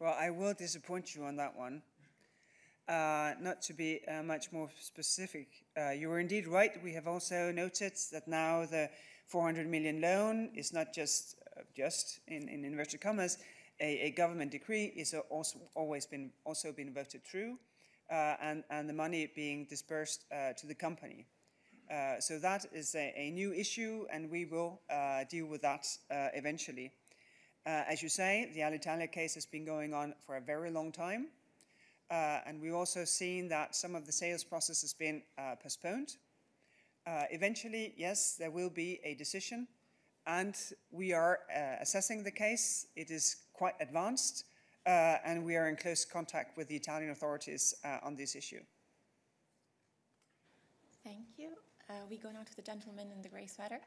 Well, I will disappoint you on that one. Uh, not to be uh, much more specific, uh, you are indeed right. We have also noted that now the 400 million loan is not just uh, just in, in inverted commas a, a, government decree is also always been also been voted through, uh, and and the money being dispersed uh, to the company. so that is a, a, new issue, and we will deal with that eventually. As you say, the Alitalia case has been going on for a very long time. Uh, and we've also seen that some of the sales process has been uh, postponed. Uh, eventually, yes, there will be a decision, and we are uh, assessing the case. It is quite advanced, uh, and we are in close contact with the Italian authorities uh, on this issue. Thank you. we go now to the gentleman in the grey sweater.